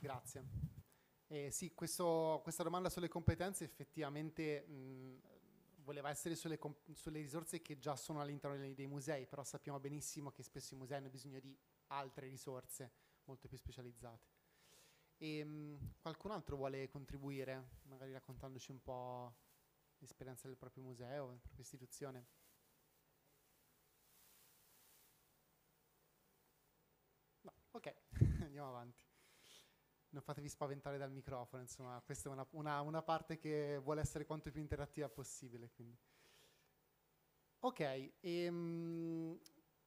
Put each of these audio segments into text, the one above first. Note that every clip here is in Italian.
Grazie. Eh, sì, questo, questa domanda sulle competenze effettivamente mh, voleva essere sulle, sulle, risorse che già sono all'interno dei, dei, musei, però sappiamo benissimo che spesso i musei hanno bisogno di altre risorse molto più specializzate. E, mh, qualcun altro vuole contribuire, magari raccontandoci un po' l'esperienza del proprio museo, della propria istituzione? No, ok, andiamo avanti non fatevi spaventare dal microfono, insomma, questa è una, una, una parte che vuole essere quanto più interattiva possibile. Quindi. Ok, ehm,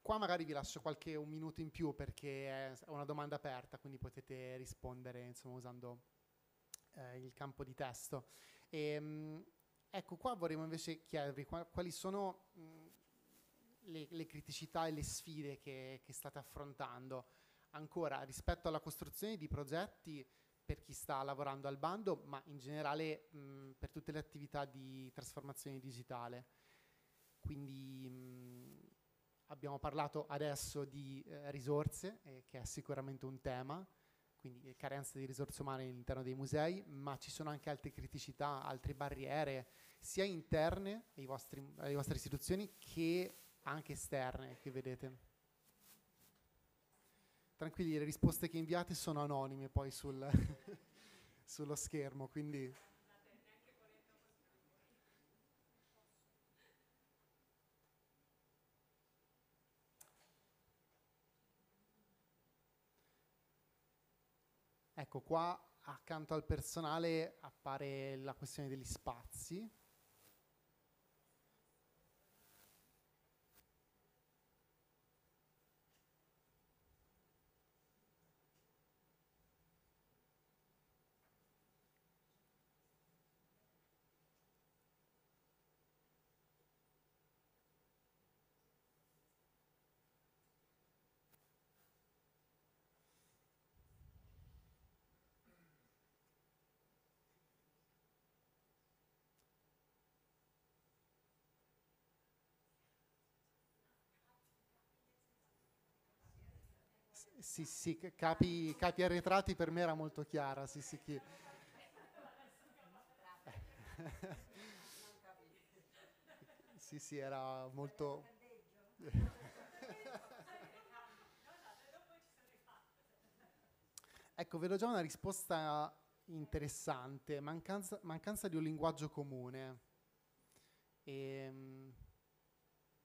qua magari vi lascio qualche un minuto in più perché è una domanda aperta, quindi potete rispondere insomma, usando eh, il campo di testo. Ehm, ecco, qua vorremmo invece chiedervi quali sono mh, le, le, criticità e le sfide che, che state affrontando ancora rispetto alla costruzione di progetti per chi sta lavorando al bando, ma in generale mh, per tutte le attività di trasformazione digitale. Quindi mh, abbiamo parlato adesso di eh, risorse, eh, che è sicuramente un tema, quindi carenza di risorse umane all'interno dei musei, ma ci sono anche altre criticità, altre barriere, sia interne ai vostri, alle vostre istituzioni che anche esterne che vedete tranquilli, le risposte che inviate sono anonime poi sul sullo schermo, quindi... Ecco, qua accanto al personale appare la questione degli spazi, Sì, sì, capi, capi, arretrati per me era molto chiara, sì, sì, chi... sì, sì, era molto... ecco, vedo già una risposta interessante, mancanza, mancanza di un linguaggio comune. E, ehm,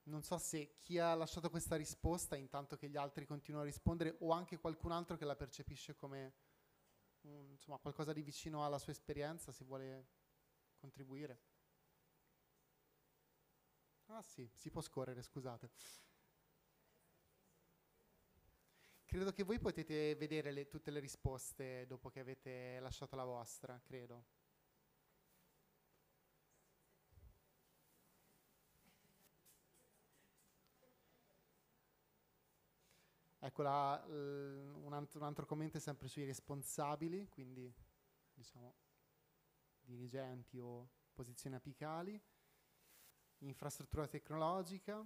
non so se chi ha lasciato questa risposta, intanto che gli altri continuano a rispondere, o anche qualcun altro che la percepisce come un, insomma, qualcosa di vicino alla sua esperienza, si vuole contribuire. Ah sì, si può scorrere, scusate. Credo che voi potete vedere le, tutte le risposte dopo che avete lasciato la vostra, credo. Ecco, la, un, altro, un, altro, commento è sempre sui responsabili, quindi diciamo dirigenti o posizioni apicali, infrastruttura tecnologica,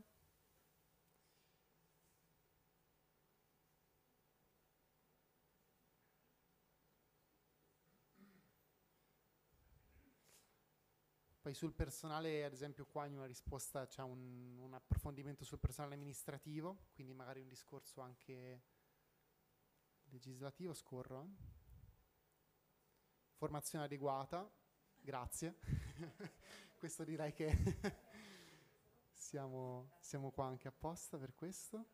Poi sul personale, ad esempio qua in una risposta c'è un, un, approfondimento sul personale amministrativo, quindi magari un discorso anche legislativo, scorro. Eh. Formazione adeguata, grazie. questo direi che siamo, siamo qua anche apposta per questo.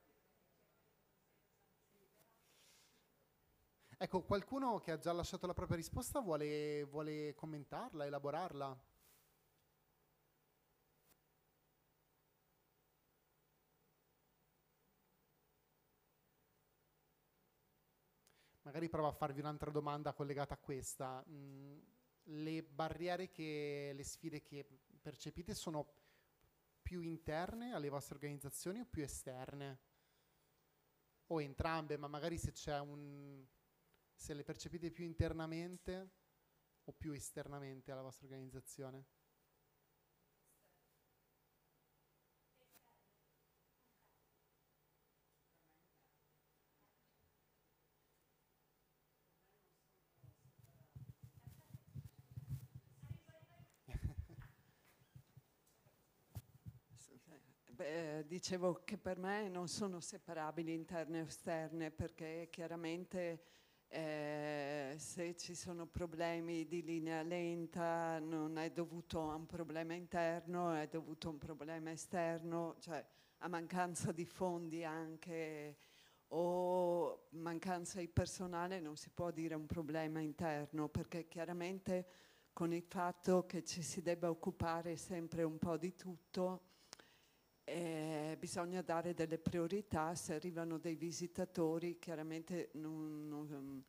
Ecco, qualcuno che ha già lasciato la propria risposta vuole, vuole commentarla, elaborarla? Magari provo a farvi un'altra domanda collegata a questa. Mm, le barriere che, le sfide che percepite sono più interne alle vostre organizzazioni o più esterne? O entrambe, ma magari se c'è un... se le percepite più internamente o più esternamente alla vostra organizzazione? Dicevo che per me non sono separabili interne e esterne perché chiaramente eh, se ci sono problemi di linea lenta non è dovuto a un problema interno, è dovuto a un problema esterno, cioè a mancanza di fondi anche o mancanza di personale non si può dire un problema interno perché chiaramente con il fatto che ci si debba occupare sempre un po' di tutto bisogna dare delle priorità se arrivano dei visitatori chiaramente non, non,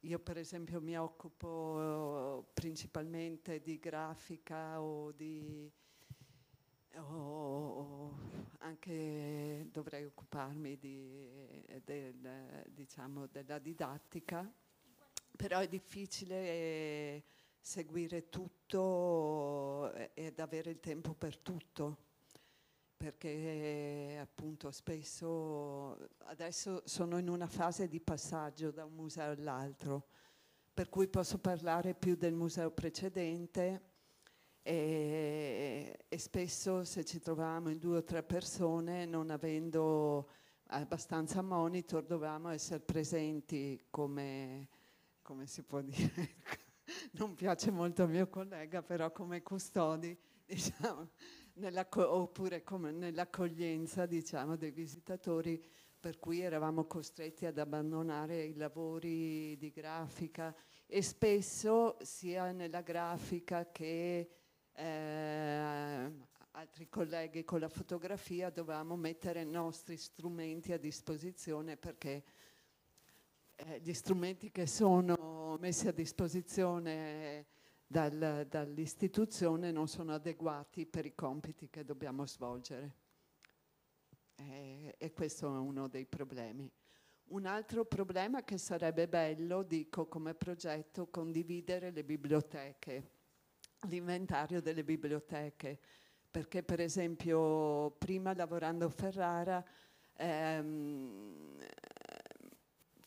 io per esempio mi occupo principalmente di grafica o di o anche dovrei occuparmi di, del, diciamo, della didattica, però è difficile seguire tutto ed avere il tempo per tutto perché appunto spesso adesso sono in una fase di passaggio da un museo all'altro, per cui posso parlare più del museo precedente e, e spesso se ci troviamo in due o tre persone non avendo abbastanza monitor dovevamo essere presenti come, come si può dire, non piace molto al mio collega, però come custodi, diciamo, nella, oppure nell'accoglienza diciamo, dei visitatori per cui eravamo costretti ad abbandonare i lavori di grafica e spesso sia nella grafica che eh, altri colleghi con la fotografia dovevamo mettere i nostri strumenti a disposizione perché eh, gli strumenti che sono messi a disposizione dal, dall'istituzione non sono adeguati per i compiti che dobbiamo svolgere. E, e questo è uno dei problemi. Un altro problema che sarebbe bello, dico come progetto, condividere le biblioteche, l'inventario delle biblioteche, perché per esempio prima lavorando a Ferrara ehm,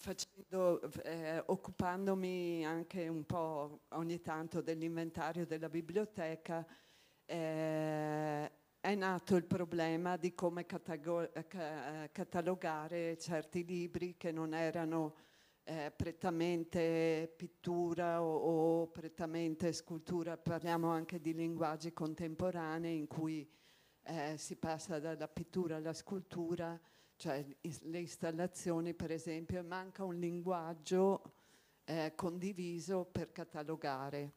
facendo, eh, occupandomi anche un po' ogni tanto dell'inventario della biblioteca, eh, è nato il problema di come catalogare certi libri che non erano eh, prettamente pittura o, o, prettamente scultura, parliamo anche di linguaggi contemporanei in cui eh, si passa dalla pittura alla scultura cioè le installazioni per esempio, manca un linguaggio eh, condiviso per catalogare.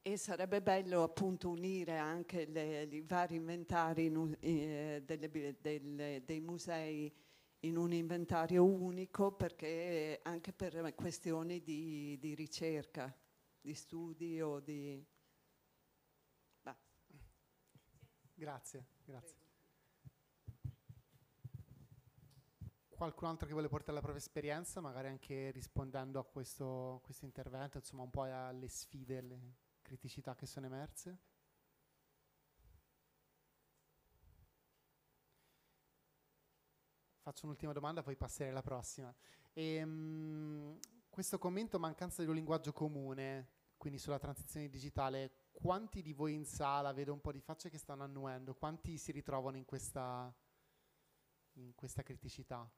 E sarebbe bello appunto unire anche le, i vari inventari in, eh, delle, delle, dei musei in un inventario unico perché anche per questioni di, di ricerca, di studi o di... Bah. Grazie, grazie. Qualcun altro che vuole portare la propria esperienza, magari anche rispondendo a questo, questo intervento, insomma un po' alle sfide, alle criticità che sono emerse? Faccio un'ultima domanda, poi passerei alla prossima. E, um, questo commento mancanza di un linguaggio comune, quindi sulla transizione digitale, quanti di voi in sala, vedo un po' di facce che stanno annuendo, quanti si ritrovano in questa, in questa criticità?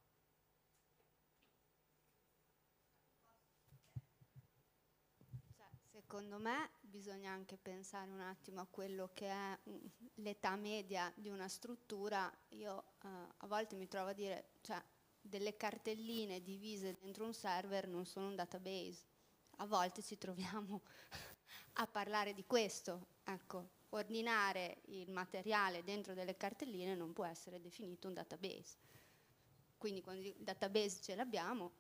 Secondo me bisogna anche pensare un attimo a quello che è mm, l'età media di una struttura. Io eh, a volte mi trovo a dire, cioè, delle cartelline divise dentro un server non sono un database. A volte ci troviamo a parlare di questo. Ecco, ordinare il materiale dentro delle cartelline non può essere definito un database. Quindi quando il database ce l'abbiamo,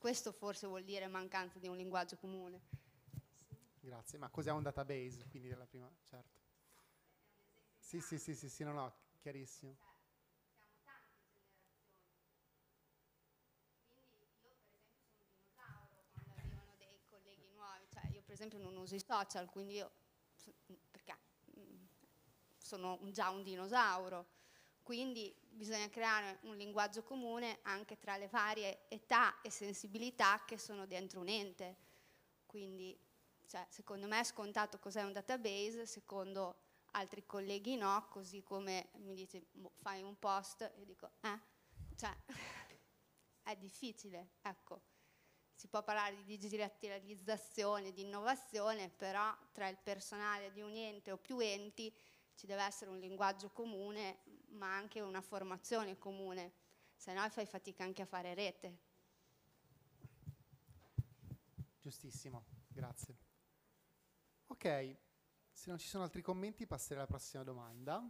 questo forse vuol dire mancanza di un linguaggio comune. Grazie, ma cos'è un database? Quindi della prima, certo. Sì, sì, sì, sì, sì, no, no, chiarissimo. Cioè, io per esempio non uso i social, quindi io, perché mm, sono già un dinosauro, quindi bisogna creare un linguaggio comune anche tra le varie età e sensibilità che sono dentro un ente. Quindi cioè, secondo me è scontato cos'è un database, secondo altri colleghi no, così come mi dice boh, fai un post e dico eh, cioè è difficile, ecco. Si può parlare di digitalizzazione, di innovazione, però tra il personale di un ente o più enti ci deve essere un linguaggio comune, ma anche una formazione comune, se no fai fatica anche a fare rete. Giustissimo, grazie. Ok, se non ci sono altri commenti passerei alla prossima domanda.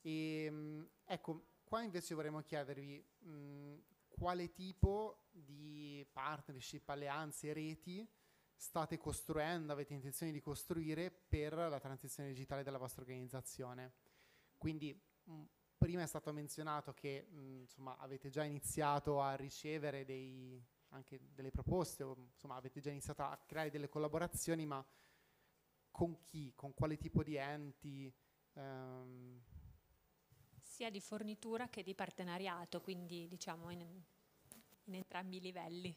E, ehm, ecco, qua invece vorremmo chiedervi mh, quale tipo di partnership, alleanze, reti state costruendo, avete intenzione di costruire per la transizione digitale della vostra organizzazione. Quindi mh, prima è stato menzionato che mh, insomma, avete già iniziato a ricevere dei, anche delle proposte, o, insomma avete già iniziato a creare delle collaborazioni, ma con chi, con quale tipo di enti? Ehm? Sia di fornitura che di partenariato, quindi diciamo in, in entrambi i livelli.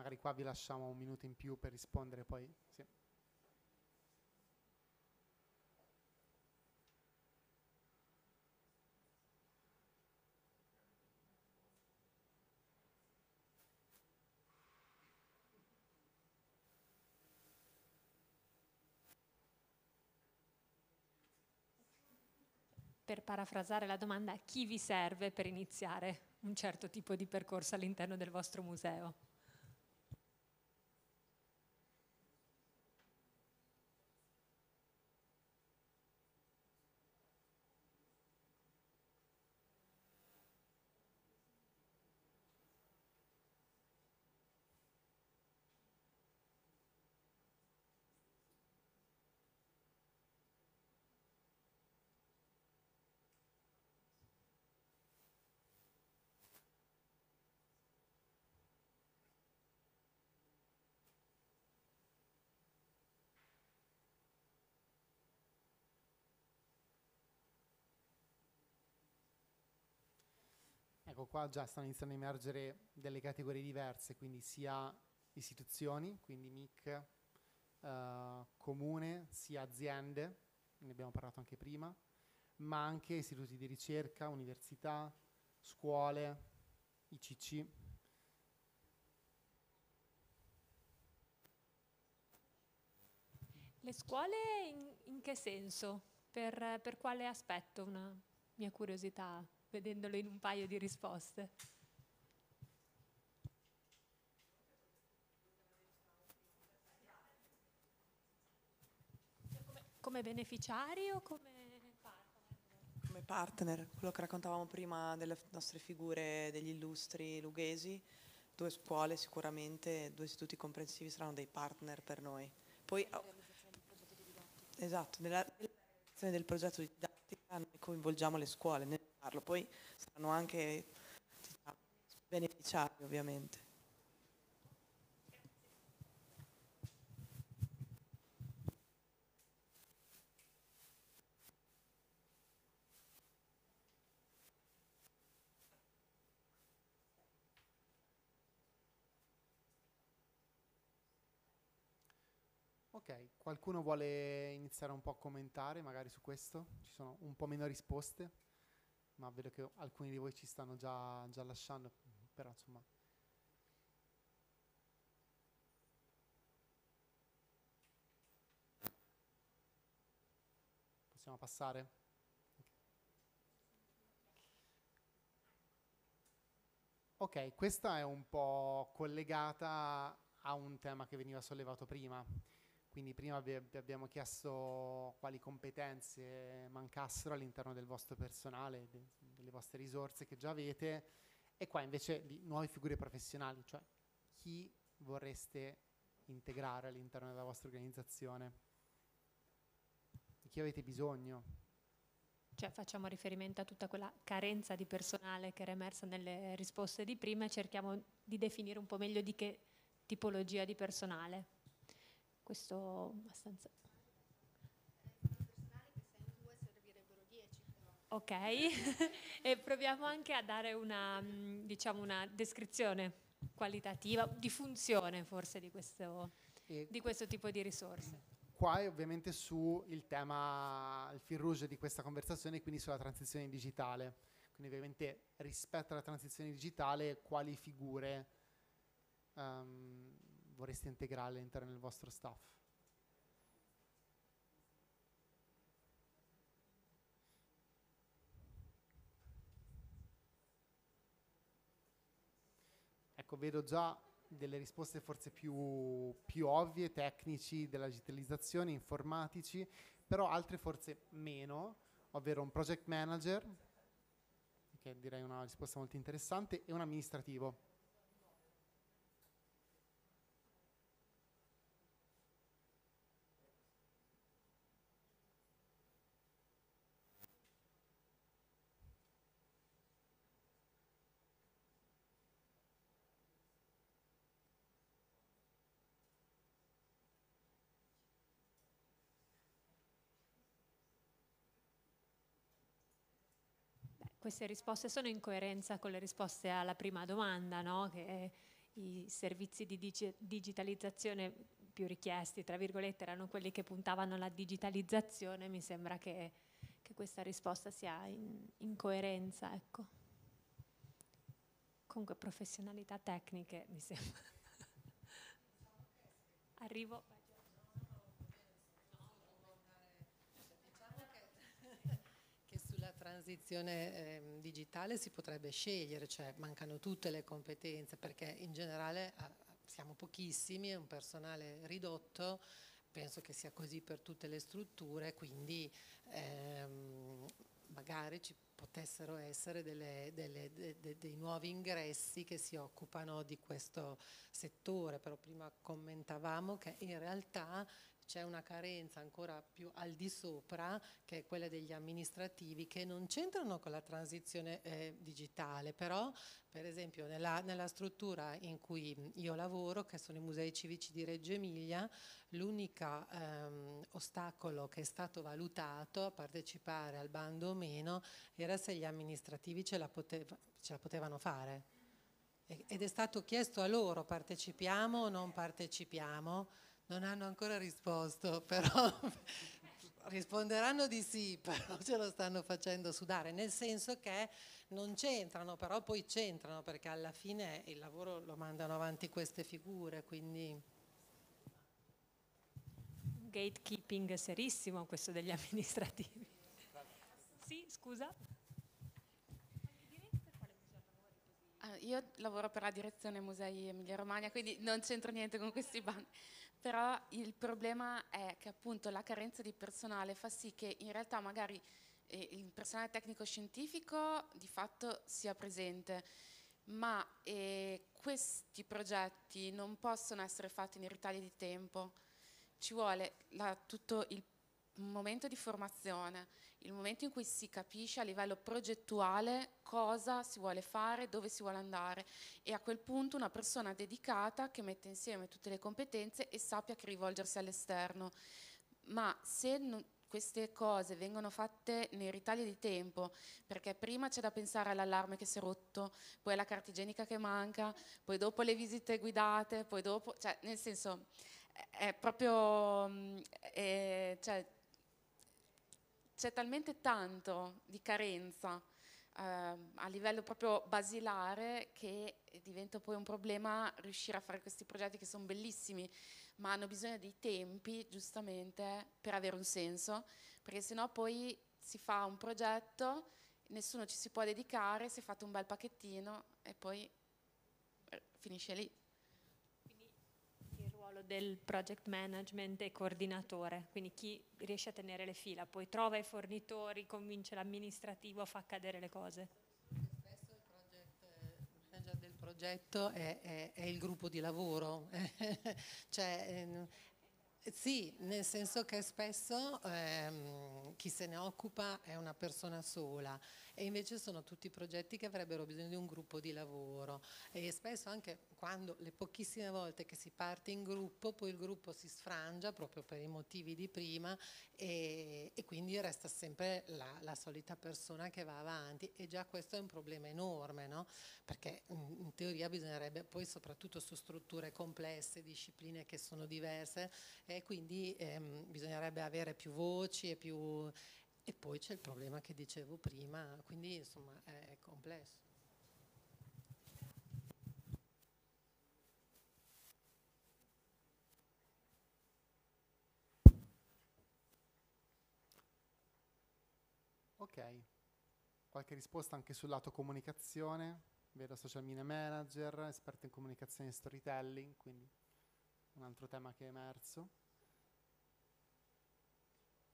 Magari qua vi lasciamo un minuto in più per rispondere poi. Sì. per parafrasare la domanda, chi vi serve per iniziare un certo tipo di percorso all'interno del vostro museo? Ecco, qua già stanno iniziando a emergere delle categorie diverse, quindi sia istituzioni, quindi MIC, eh, comune, sia aziende, ne abbiamo parlato anche prima, ma anche istituti di ricerca, università, scuole, ICC. Le scuole in, in che senso? Per, per quale aspetto? Una mia curiosità vedendolo in un paio di risposte. Come, come beneficiari o come partner? Come partner, quello che raccontavamo prima delle nostre figure degli illustri lughesi, due scuole sicuramente, due istituti comprensivi saranno dei partner per noi. Poi, oh, esatto, nella realizzazione del progetto di didattica noi coinvolgiamo le scuole, farlo. Poi saranno anche diciamo, beneficiari ovviamente. Ok, qualcuno vuole iniziare un po' a commentare magari su questo? Ci sono un po' meno risposte? Ma vedo che alcuni di voi ci stanno già, già lasciando, però insomma... Possiamo passare? Ok, questa è un po' collegata a un tema che veniva sollevato prima. Quindi prima vi abbiamo chiesto quali competenze mancassero all'interno del vostro personale, de, delle vostre risorse che già avete, e qua invece di nuove figure professionali, cioè chi vorreste integrare all'interno della vostra organizzazione, di chi avete bisogno. Cioè facciamo riferimento a tutta quella carenza di personale che era emersa nelle risposte di prima e cerchiamo di definire un po' meglio di che tipologia di personale questo abbastanza... Ok, e proviamo anche a dare una, mm, diciamo, una descrizione qualitativa, di funzione forse di questo, di questo tipo di risorse. Qua è ovviamente su il tema, il fil rouge di questa conversazione, quindi sulla transizione digitale. Quindi ovviamente rispetto alla transizione digitale, quali figure um, vorreste integrare all'interno del vostro staff? Ecco, vedo già delle risposte forse più, più ovvie, tecnici della digitalizzazione, informatici, però altre forse meno, ovvero un project manager, che direi una risposta molto interessante, e un amministrativo. Queste risposte sono in coerenza con le risposte alla prima domanda, no? che i servizi di dig- digitalizzazione più richiesti, tra virgolette, erano quelli che puntavano alla digitalizzazione, mi sembra che, che questa risposta sia in, in coerenza. Ecco. Comunque professionalità tecniche, mi sembra. Arrivo. Transizione eh, digitale si potrebbe scegliere, cioè mancano tutte le competenze perché in generale ah, siamo pochissimi, è un personale ridotto, penso che sia così per tutte le strutture, quindi ehm, magari ci potessero essere delle, delle, de, de, dei nuovi ingressi che si occupano di questo settore, però prima commentavamo che in realtà c'è una carenza ancora più al di sopra che è quella degli amministrativi che non c'entrano con la transizione eh, digitale, però per esempio nella, nella, struttura in cui io lavoro, che sono i musei civici di Reggio Emilia, l'unico ehm, ostacolo che è stato valutato a partecipare al bando o meno era se gli amministrativi ce la, poteva, ce la potevano fare. Ed è stato chiesto a loro partecipiamo o non partecipiamo non hanno ancora risposto, però risponderanno di sì, però ce lo stanno facendo sudare, nel senso che non c'entrano, però poi c'entrano perché alla fine il lavoro lo mandano avanti queste figure, quindi... Gatekeeping serissimo questo degli amministrativi. Sì, scusa. Ah, io lavoro per la direzione Musei Emilia Romagna, quindi non c'entro niente con questi bandi. Però il problema è che appunto la carenza di personale fa sì che in realtà magari eh, il personale tecnico-scientifico di fatto sia presente, ma eh, questi progetti non possono essere fatti nei ritagli di tempo. Ci vuole la, tutto il momento di formazione, il momento in cui si capisce a livello progettuale cosa si vuole fare, dove si vuole andare e a quel punto una persona dedicata che mette insieme tutte le competenze e sappia che rivolgersi all'esterno. Ma se non, queste cose vengono fatte nei ritagli di tempo, perché prima c'è da pensare all'allarme che si è rotto, poi alla carta igienica che manca, poi dopo le visite guidate, poi dopo, cioè nel senso è proprio, mm, è, cioè, c'è talmente tanto di carenza eh, a livello proprio basilare che diventa poi un problema riuscire a fare questi progetti che sono bellissimi, ma hanno bisogno di tempi giustamente per avere un senso, perché sennò poi si fa un progetto, nessuno ci si può dedicare, si è fatto un bel pacchettino e poi eh, finisce lì del project management e coordinatore, quindi chi riesce a tenere le fila, poi trova i fornitori, convince l'amministrativo, fa accadere le cose. Spesso il project manager del progetto è, è, è il gruppo di lavoro, cioè, eh, sì, nel senso che spesso ehm, chi se ne occupa è una persona sola e invece sono tutti progetti che avrebbero bisogno di un gruppo di lavoro e spesso anche quando le pochissime volte che si parte in gruppo poi il gruppo si sfrangia proprio per i motivi di prima e, e quindi resta sempre la, la, solita persona che va avanti e già questo è un problema enorme no? perché in, teoria bisognerebbe poi soprattutto su strutture complesse, discipline che sono diverse e quindi ehm, bisognerebbe avere più voci e più e poi c'è il problema che dicevo prima, quindi insomma è complesso. Ok, qualche risposta anche sul lato comunicazione, vedo social media manager, esperto in comunicazione e storytelling, quindi un altro tema che è emerso.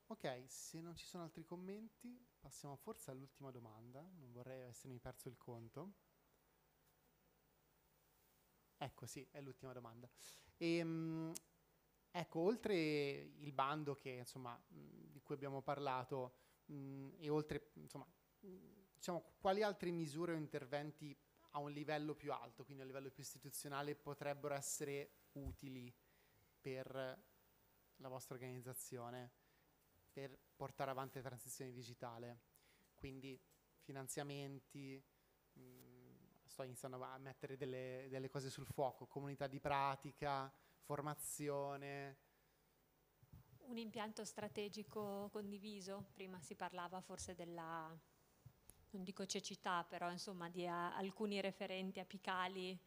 Ok, se non ci sono altri commenti, passiamo forse all'ultima domanda, non vorrei essermi perso il conto. Ecco, sì, è l'ultima domanda. E, um, ecco, oltre il bando che, insomma, di cui abbiamo parlato, mh, e oltre, insomma, diciamo, quali altre misure o interventi a un livello più alto, quindi a livello più istituzionale, potrebbero essere utili per la vostra organizzazione? Per portare avanti la transizione digitale. Quindi finanziamenti, mh, mm, sto iniziando a mettere delle, delle cose sul fuoco, comunità di pratica, formazione. Un impianto strategico condiviso, prima si parlava forse della, non dico cecità, però insomma di a, alcuni referenti apicali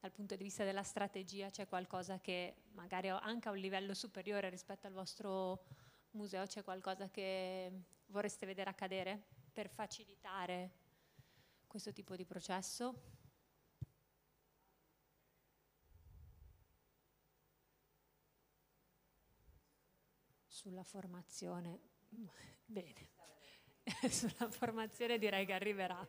dal punto di vista della strategia c'è qualcosa che magari anche a un livello superiore rispetto al vostro museo c'è qualcosa che vorreste vedere accadere per facilitare questo tipo di processo? Sulla formazione, bene, sulla formazione direi che arriverà.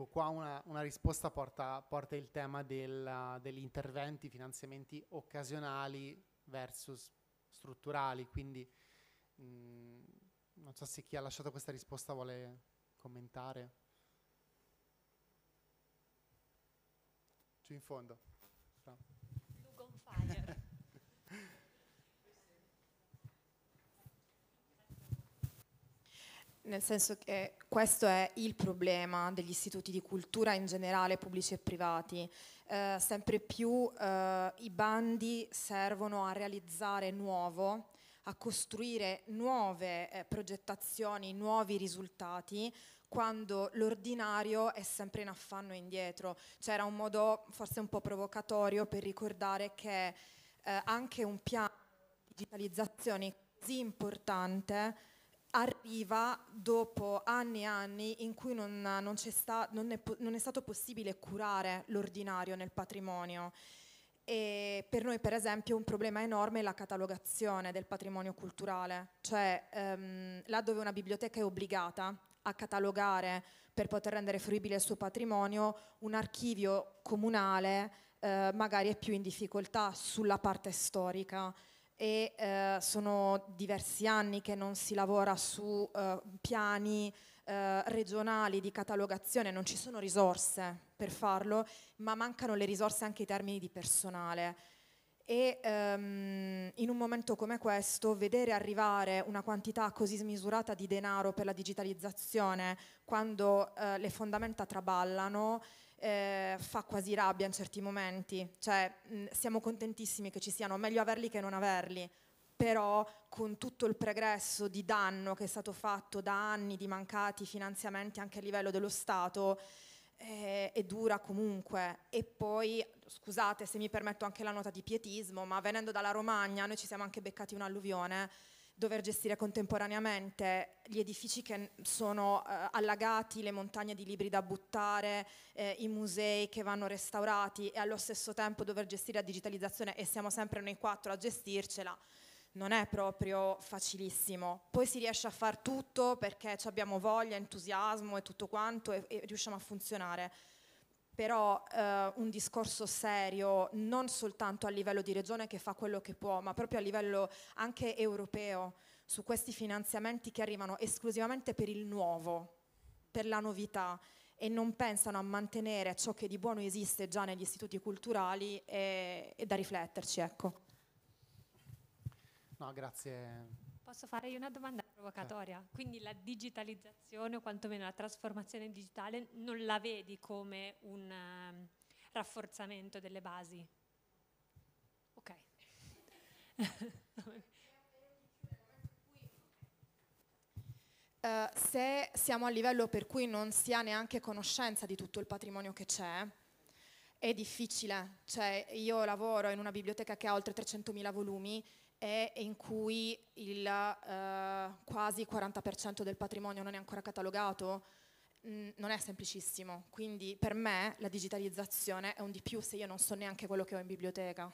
Ecco, qua una, una risposta porta, porta, il tema del, degli interventi, finanziamenti occasionali versus strutturali, quindi mh, mm, non so se chi ha lasciato questa risposta vuole commentare. Giù in fondo. Luke on fire. Nel senso che questo è il problema degli istituti di cultura in generale, pubblici e privati. Eh, sempre più eh, i bandi servono a realizzare nuovo, a costruire nuove eh, progettazioni, nuovi risultati, quando l'ordinario è sempre in affanno indietro. C'era un modo forse un po' provocatorio per ricordare che eh, anche un piano di digitalizzazione così importante arriva dopo anni e anni in cui non, non, sta, non, è, non, è, stato possibile curare l'ordinario nel patrimonio. E per noi, per esempio, un problema enorme è la catalogazione del patrimonio culturale, cioè ehm, là dove una biblioteca è obbligata a catalogare per poter rendere fruibile il suo patrimonio, un archivio comunale eh, magari è più in difficoltà sulla parte storica e eh, sono diversi anni che non si lavora su eh, piani eh, regionali di catalogazione, non ci sono risorse per farlo, ma mancano le risorse anche in termini di personale. E ehm, in un momento come questo, vedere arrivare una quantità così smisurata di denaro per la digitalizzazione, quando eh, le fondamenta traballano, eh, fa quasi rabbia in certi momenti, cioè mh, siamo contentissimi che ci siano, meglio averli che non averli, però con tutto il pregresso di danno che è stato fatto da anni di mancati finanziamenti anche a livello dello Stato, è, è dura comunque. E poi, scusate se mi permetto anche la nota di pietismo, ma venendo dalla Romagna, noi ci siamo anche beccati un'alluvione dover gestire contemporaneamente gli edifici che sono eh, allagati, le montagne di libri da buttare, eh, i musei che vanno restaurati e allo stesso tempo dover gestire la digitalizzazione e siamo sempre noi quattro a gestircela, non è proprio facilissimo. Poi si riesce a far tutto perché abbiamo voglia, entusiasmo e tutto quanto e, e riusciamo a funzionare però eh, un discorso serio, non soltanto a livello di regione che fa quello che può, ma proprio a livello anche europeo, su questi finanziamenti che arrivano esclusivamente per il nuovo, per la novità e non pensano a mantenere ciò che di buono esiste già negli istituti culturali e, e da rifletterci. Ecco. No, grazie Posso fare io una domanda provocatoria? Quindi la digitalizzazione o quantomeno la trasformazione digitale non la vedi come un um, rafforzamento delle basi? Ok. Uh, se siamo a livello per cui non si ha neanche conoscenza di tutto il patrimonio che c'è, è difficile. Cioè, io lavoro in una biblioteca che ha oltre 300.000 volumi e in cui il eh, quasi 40% del patrimonio non è ancora catalogato, mm, non è semplicissimo. Quindi per me la digitalizzazione è un di più se io non so neanche quello che ho in biblioteca.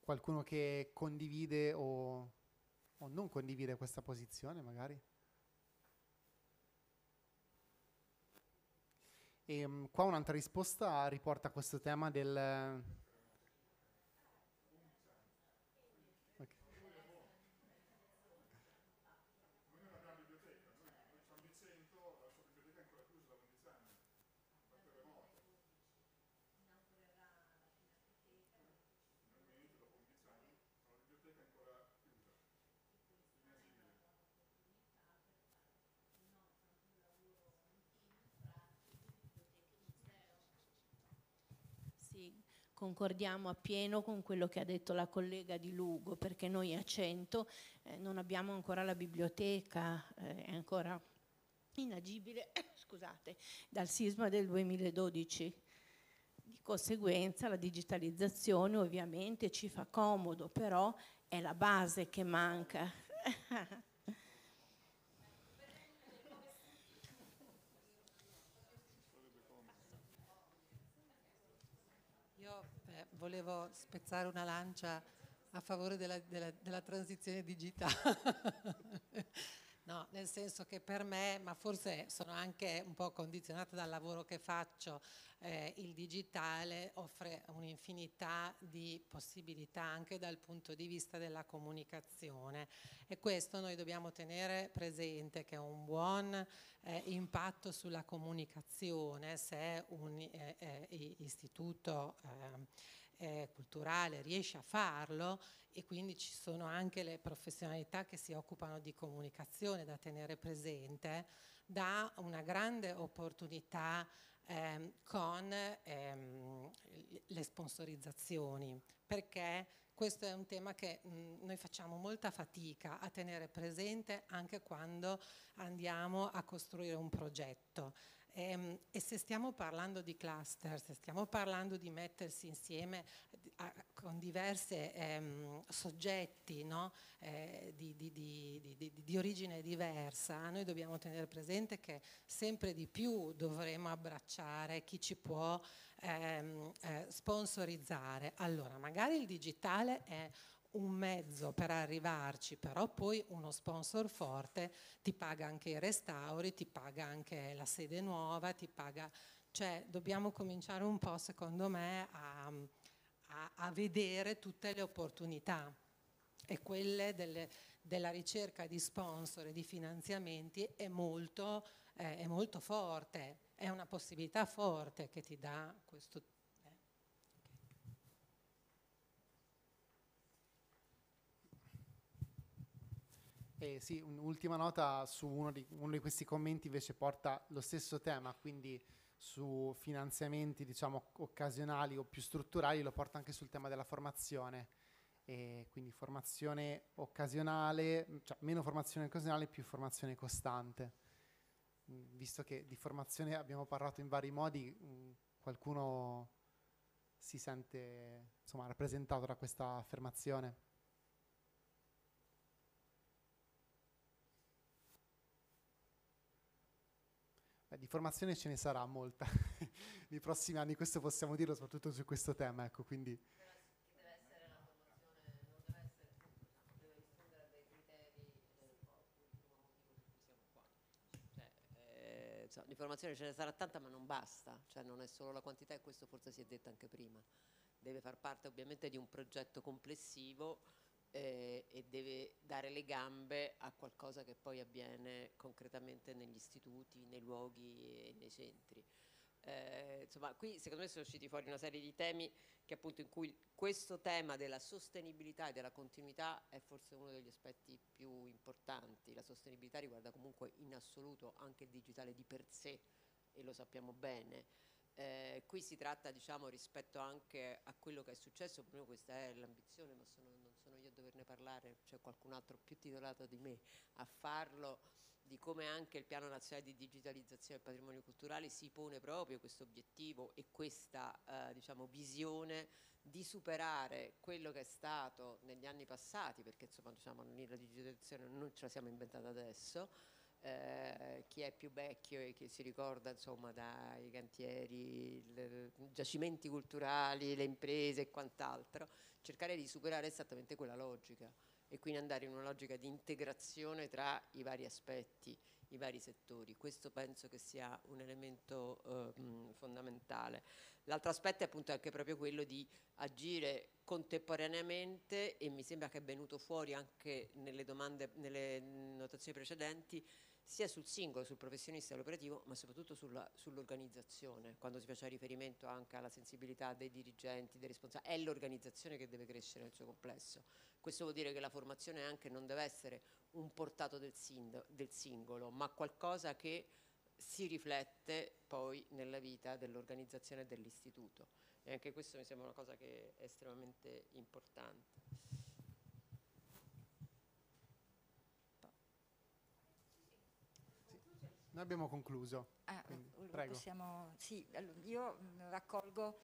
Qualcuno che condivide o, o non condivide questa posizione magari? E um, qua un'altra risposta riporta questo tema del... concordiamo appieno con quello che ha detto la collega di Lugo, perché noi a Cento eh, non abbiamo ancora la biblioteca, eh, è ancora inagibile scusate, dal sisma del 2012. Di conseguenza la digitalizzazione ovviamente ci fa comodo, però è la base che manca. volevo spezzare una lancia a favore della, della, della transizione digitale. no, nel senso che per me, ma forse sono anche un po' condizionata dal lavoro che faccio, eh, il digitale offre un'infinità di possibilità anche dal punto di vista della comunicazione e questo noi dobbiamo tenere presente che un buon eh, impatto sulla comunicazione se un eh, eh istituto eh, culturale riesce a farlo e quindi ci sono anche le professionalità che si occupano di comunicazione da tenere presente, dà una grande opportunità ehm, con ehm, le sponsorizzazioni, perché questo è un tema che mh, noi facciamo molta fatica a tenere presente anche quando andiamo a costruire un progetto. E, ehm, e, se stiamo parlando di cluster, se stiamo parlando di mettersi insieme a, con diversi ehm, soggetti no? eh, di, di, di, di, origine diversa, noi dobbiamo tenere presente che sempre di più dovremo abbracciare chi ci può ehm, eh, sponsorizzare. Allora, magari il digitale è un mezzo per arrivarci, però poi uno sponsor forte ti paga anche i restauri, ti paga anche la sede nuova, ti paga... Cioè dobbiamo cominciare un po', secondo me, a, a, a vedere tutte le opportunità. E quelle delle, della ricerca di sponsor e di finanziamenti è molto, eh, è molto forte, è una possibilità forte che ti dà questo Eh, sì, un'ultima nota su uno di, uno di, questi commenti invece porta lo stesso tema, quindi su finanziamenti diciamo occasionali o più strutturali, lo porta anche sul tema della formazione. e quindi formazione occasionale, cioè meno formazione occasionale, più formazione costante. Visto che di formazione abbiamo parlato in vari modi, mm, qualcuno si sente insomma, rappresentato da questa affermazione? Beh, di formazione ce ne sarà molta. Nei prossimi anni, questo possiamo dirlo soprattutto su questo tema, ecco, quindi insomma, l'informazione ce ne sarà tanta ma non basta, cioè non è solo la quantità e questo forse si è detto anche prima, deve far parte ovviamente di un progetto complessivo eh, e deve dare le gambe a qualcosa che poi avviene concretamente negli istituti, nei luoghi e nei centri. Eh, insomma, qui secondo me sono usciti fuori una serie di temi che appunto in cui questo tema della sostenibilità e della continuità è forse uno degli aspetti più importanti. La sostenibilità riguarda comunque in assoluto anche il digitale di per sé e lo sappiamo bene. Eh, qui si tratta, diciamo, rispetto anche a quello che è successo, questa è l'ambizione, ma sono, sono io a doverne parlare, c'è qualcun altro più titolato di me a farlo, di come anche il piano nazionale di digitalizzazione del patrimonio culturale si pone proprio questo obiettivo e questa eh, diciamo, visione di superare quello che è stato negli anni passati, perché insomma diciamo, la digitalizzazione non ce la siamo inventata adesso, eh, chi è più vecchio e chi si ricorda insomma dai cantieri, i giacimenti culturali, le imprese e quant'altro, cercare di superare esattamente quella logica e quindi andare in una logica di integrazione tra i vari aspetti, i vari settori. Questo penso che sia un elemento eh, fondamentale. L'altro aspetto è appunto anche proprio quello di agire contemporaneamente e mi sembra che è venuto fuori anche nelle domande, nelle notazioni precedenti, sia sul singolo, sul professionista e all'operativo, ma soprattutto sulla, sull'organizzazione, quando si faceva riferimento anche alla sensibilità dei dirigenti, dei responsabili, è l'organizzazione che deve crescere nel suo complesso. Questo vuol dire che la formazione anche non deve essere un portato del, del singolo, ma qualcosa che si riflette poi nella vita dell'organizzazione dell'istituto. E anche questo mi sembra una cosa che è estremamente importante. Noi abbiamo concluso. Ah, possiamo, sì, io raccolgo